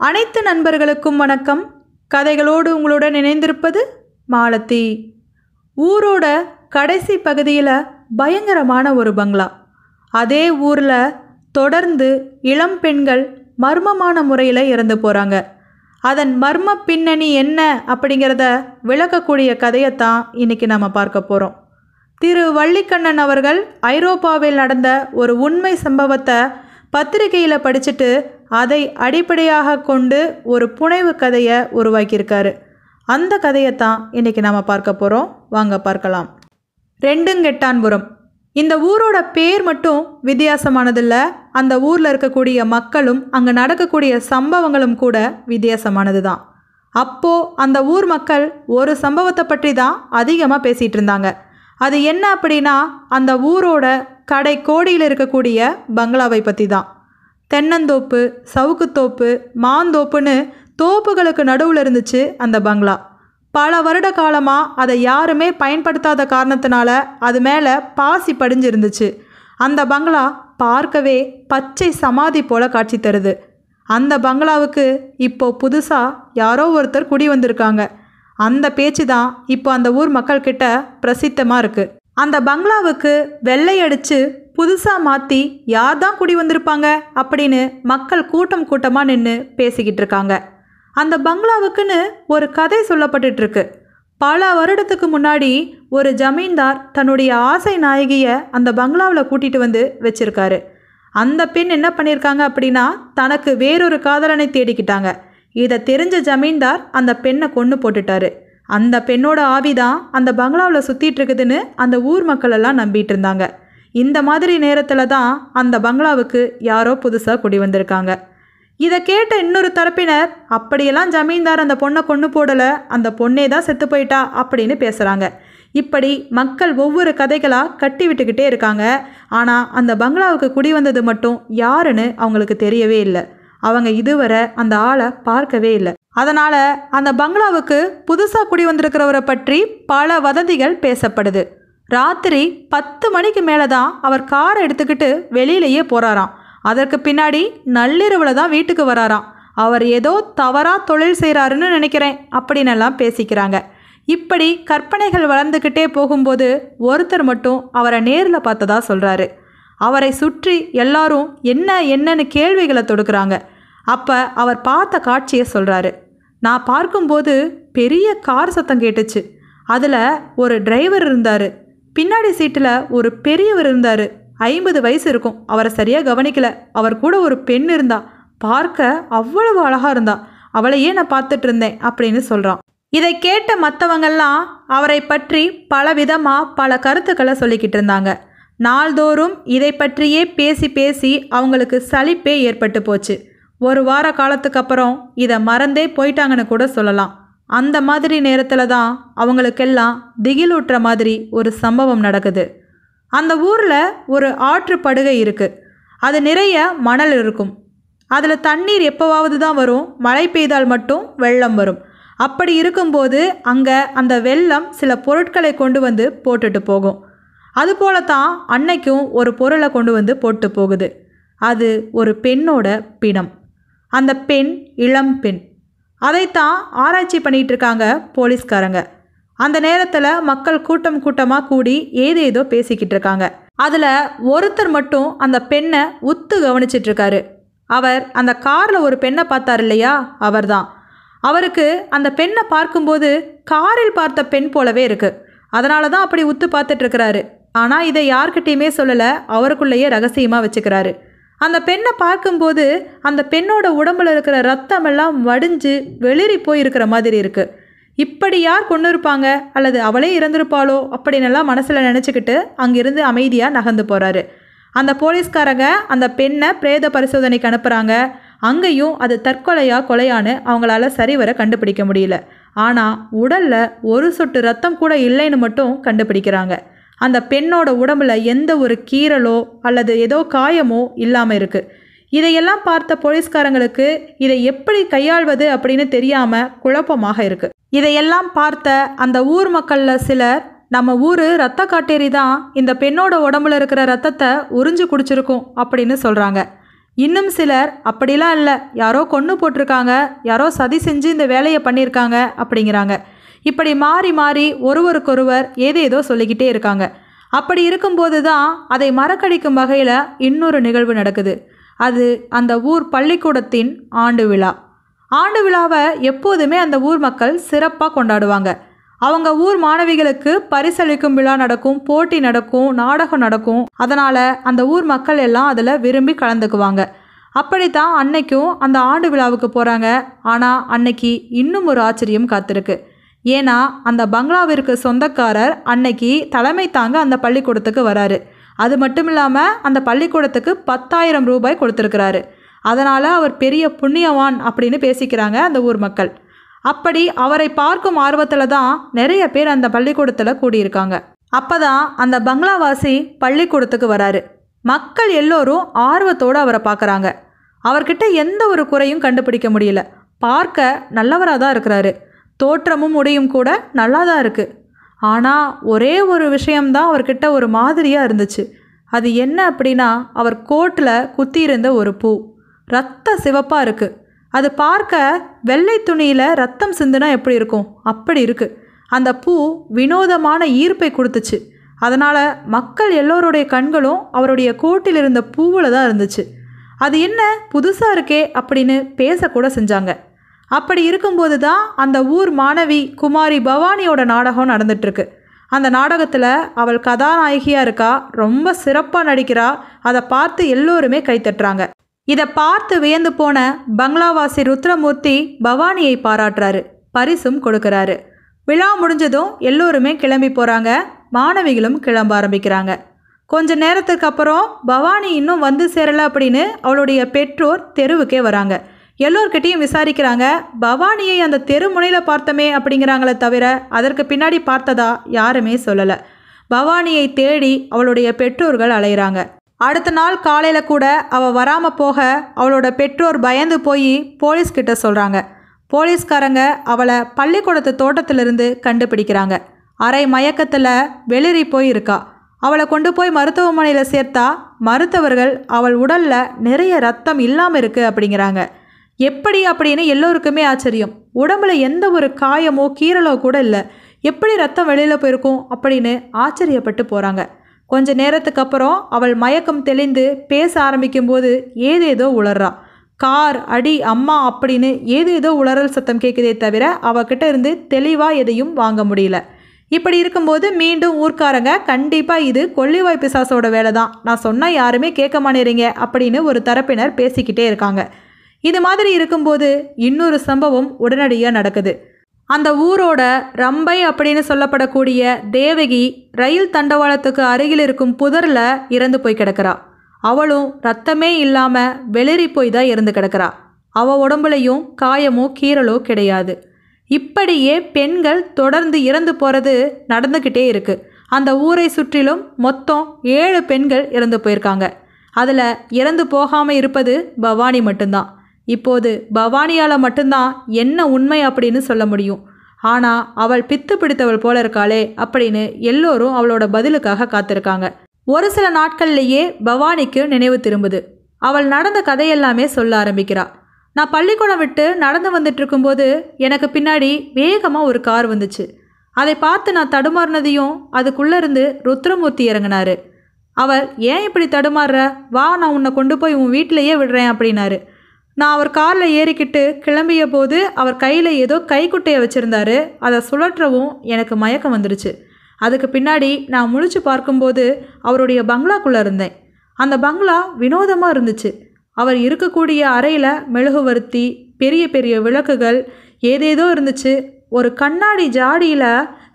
அனைத்து நண்பர்களுக்கும் வணக்கம். கதைகளோடு உங்களுடன் இணைந்திருப்பது மாலத்தி ஊரோட கடைசி பகுதியில் பயங்கரமான ஒரு பங்களா. அதே ஊரில் தொடர்ந்து இளம் பெண்கள் மர்மமான முறையில் இறந்து போகிறாங்க அதன் மர்ம பின்னணி என்ன அப்படிங்கிறத விளக்கக்கூடிய கதையைத்தான் இன்னைக்கு நம்ம பார்க்க போகிறோம் திரு வள்ளிக்கண்ணன் அவர்கள் ஐரோப்பாவில் நடந்த ஒரு உண்மை சம்பவத்தை பத்திரிகையில் படிச்சுட்டு அதை அடிப்படையாக கொண்டு ஒரு புனைவு கதையை உருவாக்கியிருக்காரு. அந்த கதையை தான் இன்னைக்கு நம்ம பார்க்க போகிறோம் வாங்க பார்க்கலாம். ரெண்டுங்கெட்டான்புரம். இந்த ஊரோட பேர் மட்டும் வித்தியாசமானதில்ல. அந்த ஊரில் இருக்கக்கூடிய மக்களும் அங்கே நடக்கக்கூடிய சம்பவங்களும் கூட வித்தியாசமானது தான் அப்போது அந்த ஊர் மக்கள் ஒரு சம்பவத்தை பற்றி தான் அதிகமாக பேசிகிட்டு இருந்தாங்க. அது என்ன அப்படின்னா அந்த ஊரோட கடை கோடியில் இருக்கக்கூடிய பங்களாவை பற்றி தான் தென்னந்தோப்பு சவுக்குத்தோப்பு மாந்தோப்புன்னு தோப்புகளுக்கு நடுவில் இருந்துச்சு அந்த பங்களா. பல வருட காலமாக அதை யாருமே பயன்படுத்தாத காரணத்தினால அது மேலே பாசி படிஞ்சிருந்துச்சு. அந்த பங்களா பார்க்கவே பச்சை சமாதி போல காட்சி தருது. அந்த பங்களாவுக்கு இப்போ புதுசாக யாரோ ஒருத்தர் குடி வந்திருக்காங்க. அந்த பேச்சு தான் இப்போ அந்த ஊர் மக்கள்கிட்ட பிரசித்தமாக இருக்குது அந்த பங்களாவுக்கு வெள்ளை அடித்து புதுசாக மாற்றி யார் தான் குடி வந்திருப்பாங்க அப்படின்னு மக்கள் கூட்டம் கூட்டமாக நின்று பேசிக்கிட்டு இருக்காங்க. அந்த பங்களாவுக்குன்னு ஒரு கதை சொல்லப்பட்டுருக்கு பல வருடத்துக்கு முன்னாடி ஒரு ஜமீன்தார் தன்னுடைய ஆசை நாயகியை அந்த பங்களாவில் கூட்டிகிட்டு வந்து வச்சுருக்காரு. அந்த பெண் என்ன பண்ணியிருக்காங்க அப்படின்னா தனக்கு வேறொரு காதலனை தேடிக்கிட்டாங்க. இதை தெரிஞ்ச ஜமீன்தார் அந்த பெண்ணை கொன்று போட்டுட்டாரு. அந்த பெண்ணோட ஆவி தான் அந்த பங்களாவில் சுற்றிட்டு இருக்குதுன்னு அந்த ஊர் மக்கள் எல்லாம் நம்பிட்டு இருந்தாங்க. இந்த மாதிரி நேரத்தில் தான் அந்த பங்களாவுக்கு யாரோ புதுசாக குடி வந்திருக்காங்க. இதை கேட்ட இன்னொரு தரப்பினர் அப்படியெல்லாம் ஜமீன்தார் அந்த பொண்ணை கொண்டு போடலை அந்த பொண்ணே தான் செத்து போயிட்டா அப்படின்னு பேசுகிறாங்க இப்படி மக்கள் ஒவ்வொரு கதைகளாக கட்டி விட்டுக்கிட்டே இருக்காங்க. ஆனால் அந்த பங்களாவுக்கு குடி வந்தது மட்டும் யாருன்னு அவங்களுக்கு தெரியவே இல்லை. அவங்க இதுவரை அந்த ஆளை பார்க்கவே இல்லை. அதனால் அந்த பங்களாவுக்கு புதுசாக குடி வந்திருக்கிறவரை பற்றி பல வதந்திகள் பேசப்படுது. ராத்திரி பத்து மணிக்கு மேலே தான் அவர் காரை எடுத்துக்கிட்டு வெளியிலேயே போகிறாராம் அதற்கு பின்னாடி நள்ளிரவில் தான் வீட்டுக்கு வராராம். அவர் ஏதோ தவறாக தொழில் செய்கிறாருன்னு நினைக்கிறேன் அப்படின்னெல்லாம் பேசிக்கிறாங்க. இப்படி கற்பனைகள் வளர்ந்துக்கிட்டே போகும்போது ஒருத்தர் மட்டும் அவரை நேரில் பார்த்ததா சொல்கிறாரு அவரை சுற்றி எல்லாரும் என்ன என்னன்னு கேள்விகளை தொடுக்கிறாங்க. அப்போ அவர் பார்த்த காட்சியை சொல்கிறாரு நான் பார்க்கும்போது பெரிய கார் சத்தம் கேட்டுச்சு. அதில் ஒரு டிரைவர் இருந்தார். பின்னாடி சீட்டில் ஒரு பெரியவர் இருந்தார். ஐம்பது வயசு இருக்கும். அவரை சரியாக கவனிக்கல. அவர் கூட ஒரு பெண் இருந்தா. பார்க்க அவ்வளவு அழகாக இருந்தா. அவளையே நான் பார்த்துட்டு இருந்தேன் அப்படின்னு சொல்கிறான் இதை கேட்ட மற்றவங்கெல்லாம் அவரை பற்றி பல விதமாக பல கருத்துக்களை சொல்லிக்கிட்டு இருந்தாங்க. நாள்தோறும் இதை பற்றியே பேசி பேசி அவங்களுக்கு சலிப்பே ஏற்பட்டு போச்சு. ஒரு வார காலத்துக்கு அப்புறம் இதை மறந்தே போயிட்டாங்கன்னு கூட சொல்லலாம். அந்த மாதிரி நேரத்தில் தான் அவங்களுக்கெல்லாம் திகிலூட்டுற மாதிரி ஒரு சம்பவம் நடக்குது. அந்த ஊரில் ஒரு ஆற்று படுகை இருக்குது அது நிறைய மணல் இருக்கும். அதில் தண்ணீர் எப்போவாவது தான் வரும். மழை பெய்தால் மட்டும் வெள்ளம் வரும். அப்படி இருக்கும்போது அங்கே அந்த வெள்ளம் சில பொருட்களை கொண்டு வந்து போட்டுட்டு போகும். அதுபோல தான் அன்னைக்கும் ஒரு பொருளை கொண்டு வந்து போட்டு போகுது. அது ஒரு பெண்ணோட பிணம். அந்த பெண் இளம் பெண். அதைத்தான் ஆராய்ச்சி பண்ணிகிட்டு இருக்காங்க போலீஸ்காரங்க. அந்த நேரத்தில் மக்கள் கூட்டம் கூட்டமாக கூடி ஏதேதோ பேசிக்கிட்டு இருக்காங்க அதில் ஒருத்தர் மட்டும் அந்த பெண்ணை உத்து கவனிச்சிட்டு இருக்காரு அவர் அந்த காரில் ஒரு பெண்ணை பார்த்தார் இல்லையா? அவர்தான். அவருக்கு அந்த பெண்ணை பார்க்கும்போது காரில் பார்த்த பெண் போலவே இருக்கு. அதனால தான் அப்படி உத்து பார்த்துட்டு இருக்கிறாரு ஆனால் இதை யார்கிட்டையுமே சொல்லலை அவருக்குள்ளேயே ரகசியமாக வச்சுக்கிறாரு. அந்த பெண்ணை பார்க்கும்போது அந்த பெண்ணோட உடம்புல இருக்கிற ரத்தமெல்லாம் வடிஞ்சு வெளிரி போயிருக்கிற மாதிரி இருக்குது இப்படி யார் கொண்டு இருப்பாங்க? அல்லது அவளே இறந்திருப்பாளோ? அப்படின்னெல்லாம் மனசில் நினச்சிக்கிட்டு அங்கிருந்து அமைதியாக நகர்ந்து போகிறாரு அந்த போலீஸ்காரங்க அந்த பெண்ணை பிரேத பரிசோதனைக்கு அனுப்புகிறாங்க அங்கேயும் அது தற்கொலையாக கொலையான்னு அவங்களால சரிவர கண்டுபிடிக்க முடியல. ஆனால் உடலில் ஒரு சொட்டு ரத்தம் கூட இல்லைன்னு மட்டும் கண்டுபிடிக்கிறாங்க. அந்த பெண்ணோட உடம்புல எந்த ஒரு கீறலோ அல்லது ஏதோ காயமோ இல்லாமல் இருக்குது இதையெல்லாம் பார்த்த போலீஸ்காரங்களுக்கு இதை எப்படி கையாள்வது அப்படின்னு தெரியாமல் குழப்பமாக இருக்குது இதையெல்லாம் பார்த்த அந்த ஊர் மக்களில் சிலர் நம்ம ஊர் ரத்த காட்டேரி தான் இந்த பெண்ணோட உடம்புல இருக்கிற ரத்தத்தை உறிஞ்சு குடிச்சிருக்கும் அப்படின்னு சொல்கிறாங்க இன்னும் சிலர் அப்படிலாம் இல்லை யாரோ கொன்று போட்டிருக்காங்க யாரோ சதி செஞ்சு இந்த வேலையை பண்ணியிருக்காங்க அப்படிங்கிறாங்க. இப்படி மாறி மாறி ஒருவருக்கொருவர் ஏதேதோ சொல்லிக்கிட்டே இருக்காங்க. அப்படி இருக்கும்போது தான் அதை மறக்கடிக்கும் வகையில் இன்னொரு நிகழ்வு நடக்குது. அது அந்த ஊர் பள்ளிக்கூடத்தின் ஆண்டு விழா. ஆண்டு விழாவை எப்போதுமே அந்த ஊர் மக்கள் சிறப்பாக கொண்டாடுவாங்க. அவங்க ஊர் மாணவிகளுக்கு பரிசளிக்கும் விழா நடக்கும் போட்டி நடக்கும் நாடகம் நடக்கும். அதனால் அந்த ஊர் மக்கள் எல்லாம் அதில் விரும்பி கலந்துக்குவாங்க. அப்படித்தான் அன்னைக்கும் அந்த ஆண்டு விழாவுக்கு போகிறாங்க ஆனால் அன்னைக்கு இன்னும் ஒரு ஆச்சரியம் காத்திருக்கு. ஏன்னா அந்த பங்களாவிற்கு சொந்தக்காரர் அன்னைக்கு தலைமை தாங்க அந்த பள்ளிக்கூடத்துக்கு வராரு. அது மட்டும் இல்லாமல் அந்த பள்ளிக்கூடத்துக்கு பத்தாயிரம் ரூபாய் கொடுத்துருக்கிறாரு. அதனால் அவர் பெரிய புண்ணியவான் அப்படின்னு பேசிக்கிறாங்க அந்த ஊர் மக்கள். அப்படி அவரை பார்க்கும் ஆர்வத்தில் தான் நிறைய பேர் அந்த பள்ளிக்கூடத்தில் கூடியிருக்காங்க. அப்போ தான் அந்த பங்களாவாசி பள்ளிக்கூடத்துக்கு வராரு. மக்கள் எல்லோரும் ஆர்வத்தோடு அவரை பார்க்குறாங்க. அவர்கிட்ட எந்த ஒரு குறையும் கண்டுபிடிக்க முடியல. பார்க்க நல்லவராக தான் இருக்கிறாரு. தோற்றமும் உடையும் கூட நல்லா தான் இருக்குது ஆனால் ஒரே ஒரு விஷயம்தான் அவர்கிட்ட ஒரு மாதிரியாக இருந்துச்சு. அது என்ன அப்படின்னா அவர் கோட்டில் குத்தியிருந்த ஒரு பூ. ரத்த சிவப்பாக இருக்குது அது பார்க்க வெள்ளை துணியில் ரத்தம் சிந்துனா எப்படி இருக்கும்? அப்படி இருக்குது அந்த பூ வினோதமான ஈர்ப்பை கொடுத்துச்சு. அதனால் மக்கள் எல்லோருடைய கண்களும் அவருடைய கோட்டில் இருந்த பூவில் தான் இருந்துச்சு. அது என்ன புதுசாக இருக்கே அப்படின்னு பேசக்கூட செஞ்சாங்க. அப்படி இருக்கும்போது தான் அந்த ஊர் மாணவி குமாரி பவானியோட நாடகம் நடந்துட்டுருக்கு. அந்த நாடகத்தில் அவள் கதாநாயகியாக இருக்கா ரொம்ப சிறப்பாக நடிக்கிறா அதை பார்த்து எல்லோருமே கைத்தட்டுறாங்க. இதை பார்த்து வியந்து போன பங்களாவாசி ருத்ரமூர்த்தி பவானியை பாராட்டுறாரு பரிசும் கொடுக்குறாரு. விழா முடிஞ்சதும் எல்லோருமே கிளம்பி போகிறாங்க மாணவிகளும் கிளம்ப ஆரம்பிக்கிறாங்க. கொஞ்ச நேரத்துக்கு அப்புறம் பவானி இன்னும் வந்து சேரலை அப்படின்னு அவளுடைய பெற்றோர் தெருவுக்கே வராங்க. எல்லோர்கிட்டையும் விசாரிக்கிறாங்க பவானியை அந்த தெரு முனையில் பார்த்தமே அப்படிங்கிறாங்களே தவிர அதற்கு பின்னாடி பார்த்ததா யாருமே சொல்லலை. பவானியை தேடி அவளுடைய பெற்றோர்கள் அலைகிறாங்க அடுத்த நாள் காலையில் கூட அவள் வராமல் போக அவளோட பெற்றோர் பயந்து போய் போலீஸ்கிட்ட சொல்கிறாங்க போலீஸ்காரங்க அவளை பள்ளிக்கூடத்து தோட்டத்திலிருந்து கண்டுபிடிக்கிறாங்க. அரை மயக்கத்தில் வெளிரி போய் இருக்கா. அவளை கொண்டு போய் மருத்துவமனையில் சேர்த்தா மருத்துவர்கள் அவள் உடலில் நிறைய ரத்தம் இல்லாமல் இருக்குது அப்படிங்கிறாங்க. எப்படி அப்படின்னு எல்லோருக்குமே ஆச்சரியம். உடம்புல எந்த ஒரு காயமோ கீறலோ கூட இல்லை. எப்படி ரத்தம் வெளியில் போயிருக்கும் அப்படின்னு ஆச்சரியப்பட்டு போகிறாங்க கொஞ்ச நேரத்துக்கு அப்புறம் அவள் மயக்கம் தெளிந்து பேச ஆரம்பிக்கும்போது ஏதேதோ உளறா. கார் அடி அம்மா அப்படின்னு ஏதேதோ உளறல் சத்தம் கேட்குதே தவிர அவகிட்ட இருந்து தெளிவாக எதையும் வாங்க முடியல. இப்படி இருக்கும்போது மீண்டும் ஊர்க்காரங்க கண்டிப்பாக இது கொள்ளிவாய் பிசாசோட வேலை தான் நான் சொன்னால் யாருமே கேட்க மாட்டேறீங்க அப்படின்னு ஒரு தரப்பினர் பேசிக்கிட்டே இருக்காங்க. இது மாதிரி இருக்கும்போது இன்னொரு சம்பவம் உடனடியாக நடக்குது. அந்த ஊரோட ரம்பை அப்படின்னு சொல்லப்படக்கூடிய தேவகி ரயில் தண்டவாளத்துக்கு அருகில் இருக்கும் புதரில் இறந்து போய் கிடக்கிறா. அவளும் ரத்தமே இல்லாமல் வெளிரி போய் தான் இறந்து கிடக்கிறா. அவள் உடம்புலையும் காயமோ கீரலோ கிடையாது. இப்படியே பெண்கள் தொடர்ந்து இறந்து போகிறது நடந்துக்கிட்டே இருக்கு. அந்த ஊரை சுற்றிலும் மொத்தம் ஏழு பெண்கள் இறந்து போயிருக்காங்க. அதில் இறந்து போகாமல் இருப்பது பவானி மட்டும்தான். இப்போது பவானியால் மட்டும்தான் என்ன உண்மை அப்படின்னு சொல்ல முடியும். ஆனால் அவள் பித்து பிடித்தவள் போல இருக்காளே அப்படின்னு எல்லோரும் அவளோட பதிலுக்காக காத்திருக்காங்க. ஒரு சில நாட்கள்லேயே பவானிக்கு நினைவு திரும்புது. அவள் நடந்த கதையெல்லாமே சொல்ல ஆரம்பிக்கிறா. நான் பள்ளிக்கூடம் விட்டு நடந்து வந்துட்டு இருக்கும்போது எனக்கு பின்னாடி வேகமாக ஒரு கார் வந்துச்சு. அதை பார்த்து நான் தடுமாறினதையும் அதுக்குள்ளே இருந்து ருத்ரமூர்த்தி இறங்கினாரு. அவர் ஏன் இப்படி தடுமாறுற? வா நான் உன்னை கொண்டு போய் உன் வீட்டிலையே விடுறேன் அப்படின்னாரு. நான் அவர் காரில் ஏறிக்கிட்டு கிளம்பிய போது அவர் கையில் ஏதோ கைக்குட்டையை வச்சுருந்தாரு. அதை சுழற்றவும் எனக்கு மயக்கம் வந்துடுச்சு அதுக்கு பின்னாடி நான் முழிச்சு பார்க்கும்போது அவருடைய பங்களாக்குள்ளே இருந்தேன். அந்த பங்களா வினோதமாக இருந்துச்சு. அவர் இருக்கக்கூடிய அறையில் மெழுகுவர்த்தி பெரிய பெரிய விளக்குகள் ஏதேதோ இருந்துச்சு. ஒரு கண்ணாடி ஜாடியில்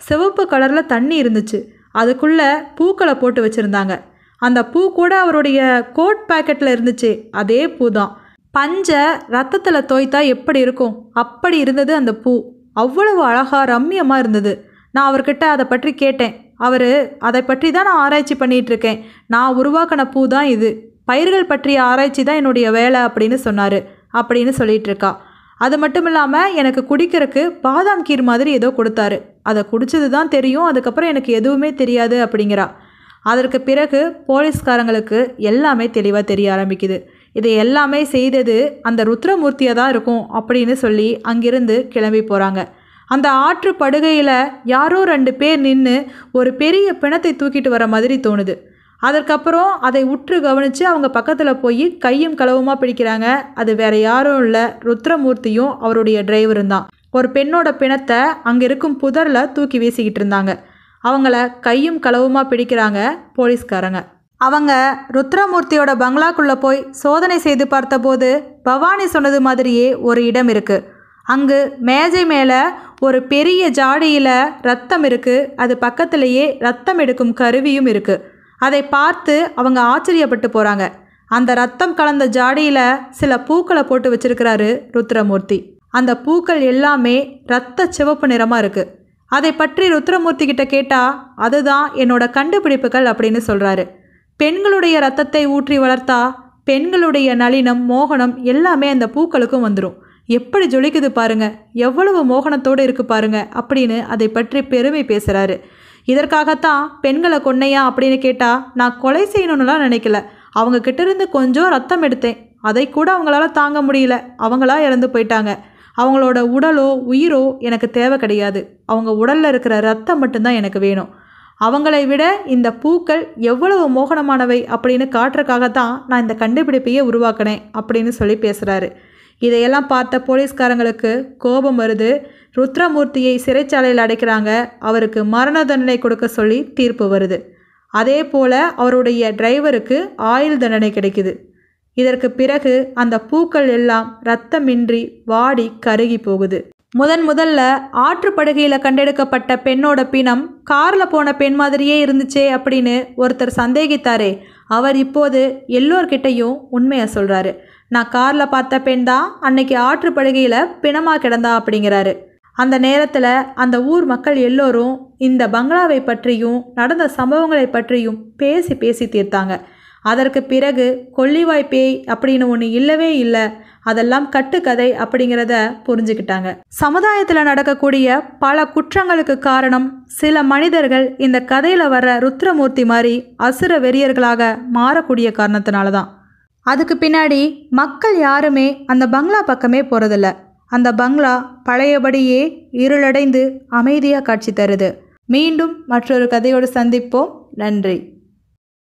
சிவப்பு கலரில் தண்ணி இருந்துச்சு. அதுக்குள்ளே பூக்களை போட்டு வச்சுருந்தாங்க. அந்த பூ கூட அவருடைய கோட் பேக்கெட்டில் இருந்துச்சு. அதே பூ தான். பஞ்சை ரத்தத்தில் தோய்த்தா எப்படி இருக்கும்? அப்படி இருந்தது அந்த பூ. அவ்வளவு அழகாக ரம்மியமாக இருந்தது. நான் அவர்கிட்ட அதை பற்றி கேட்டேன். அவர் அதை பற்றி தான் நான் ஆராய்ச்சி பண்ணிகிட்ருக்கேன் நான் உருவாக்கின பூ தான் இது. பயிர்கள் பற்றிய ஆராய்ச்சி தான் என்னுடைய வேலை அப்படின்னு சொன்னார். அப்படின்னு சொல்லிகிட்ருக்கா அது மட்டும் இல்லாமல் எனக்கு குடிக்கிறதுக்கு பாதாம் கீர் மாதிரி ஏதோ கொடுத்தாரு. அதை குடிச்சது தான் தெரியும். அதுக்கப்புறம் எனக்கு எதுவுமே தெரியாது அப்படிங்கிறா. அதற்கு பிறகு போலீஸ்காரங்களுக்கு எல்லாமே தெளிவாக தெரிய ஆரம்பிக்குது. இது எல்லாமே செய்தது அந்த ருத்ரமூர்த்தியாக தான் இருக்கும் அப்படின்னு சொல்லி அங்கிருந்து கிளம்பி போகிறாங்க அந்த ஆற்று படுகையில் யாரோ ரெண்டு பேர் நின்று ஒரு பெரிய பிணத்தை தூக்கிட்டு வர மாதிரி தோணுது. அதற்கப்புறம் அதை உற்று கவனித்து அவங்க பக்கத்தில் போய் கையும் களவுமாக பிடிக்கிறாங்க. அது வேற யாரும் இல்லை. ருத்ரமூர்த்தியும் அவருடைய டிரைவரும் தான். ஒரு பெண்ணோட பிணத்தை அங்கே இருக்கும் புதரில் தூக்கி வீசிக்கிட்டு இருந்தாங்க. அவங்கள கையும் களவுமாக பிடிக்கிறாங்க போலீஸ்காரங்க. அவங்க ருத்ரமூர்த்தியோட பங்களாக்குள்ளே போய் சோதனை செய்து பார்த்தபோது பவானி சொன்னது மாதிரியே ஒரு இடம் இருக்குது அங்கு மேஜை மேலே ஒரு பெரிய ஜாடியில் ரத்தம் இருக்குது அது பக்கத்திலேயே ரத்தம் எடுக்கும் கருவியும் இருக்குது அதை பார்த்து அவங்க ஆச்சரியப்பட்டு போகிறாங்க அந்த ரத்தம் கலந்த ஜாடியில் சில பூக்களை போட்டு வச்சிருக்கிறாரு ருத்ரமூர்த்தி. அந்த பூக்கள் எல்லாமே ரத்த சிவப்பு நிறமாக இருக்குது அதை பற்றி ருத்ரமூர்த்தி கிட்ட கேட்டால் அதுதான் என்னோட கண்டுபிடிப்புகள் அப்படின்னு சொல்கிறாரு பெண்களுடைய ரத்தத்தை ஊற்றி வளர்த்தா பெண்களுடைய நளினம் மோகனம் எல்லாமே அந்த பூக்களுக்கும் வந்துடும் எப்படி ஜொலிக்குது பாருங்க. எவ்வளவு மோகனத்தோடு இருக்கு பாருங்க அப்படின்னு அதை பற்றி பெருமை பேசுகிறாரு இதற்காகத்தான் பெண்களை கொன்னையா அப்படின்னு கேட்டால் நான் கொலை செய்யணும்னுலாம் நினைக்கல. அவங்க கிட்டேருந்து கொஞ்சம் ரத்தம் எடுத்தேன். அதை கூட அவங்களால தாங்க முடியல. அவங்களா இறந்து போயிட்டாங்க. அவங்களோட உடலோ உயிரோ எனக்கு தேவை கிடையாது. அவங்க உடலில் இருக்கிற ரத்தம் மட்டும்தான் எனக்கு வேணும். அவங்களை விட இந்த பூக்கள் எவ்வளவு மோகனமானவை அப்படின்னு காட்டுறக்காகத்தான் நான் இந்த கண்டுபிடிப்பையே உருவாக்கினேன் அப்படின்னு சொல்லி பேசுகிறாரு இதையெல்லாம் பார்த்த போலீஸ்காரங்களுக்கு கோபம் வருது. ருத்ரமூர்த்தியை சிறைச்சாலையில் அடைக்கிறாங்க. அவருக்கு மரண தண்டனை கொடுக்க சொல்லி தீர்ப்பு வருது. அதே போல் அவருடைய டிரைவருக்கு ஆயுள் தண்டனை கிடைக்குது. இதற்கு பிறகு அந்த பூக்கள் எல்லாம் ரத்தமின்றி வாடி கருகி போகுது. முதன் முதல்ல ஆற்றுப்படுகையில் கண்டெடுக்கப்பட்ட பெண்ணோட பிணம் காரில் போன பெண் மாதிரியே இருந்துச்சே அப்படின்னு ஒருத்தர் சந்தேகித்தாரே. அவர் இப்போது எல்லோர்கிட்டையும் உண்மையை சொல்கிறாரு நான் காரில் பார்த்த பெண் தான் அன்னைக்கு ஆற்றுப்படுகையில் பிணமாக கிடந்தா அப்படிங்கிறாரு. அந்த நேரத்தில் அந்த ஊர் மக்கள் எல்லோரும் இந்த பங்களாவை பற்றியும் நடந்த சம்பவங்களை பற்றியும் பேசி பேசி தீர்த்தாங்க. அதற்கு பிறகு கொல்லிவாய் பேய் அப்படின்னு ஒன்று இல்லவே இல்லை. அதெல்லாம் கட்டுக்கதை அப்படிங்கிறத புரிஞ்சுக்கிட்டாங்க. சமுதாயத்தில் நடக்கக்கூடிய பல குற்றங்களுக்கு காரணம் சில மனிதர்கள் இந்த கதையில் வர்ற ருத்ரமூர்த்தி மாதிரி அசுர வெறியர்களாக மாறக்கூடிய காரணத்தினால தான் அதுக்கு பின்னாடி மக்கள் யாருமே அந்த பங்களா பக்கமே போகிறதில்ல அந்த பங்களா பழையபடியே இருளடைந்து அமைதியாக காட்சி தருது. மீண்டும் மற்றொரு கதையோடு சந்திப்போம். நன்றி.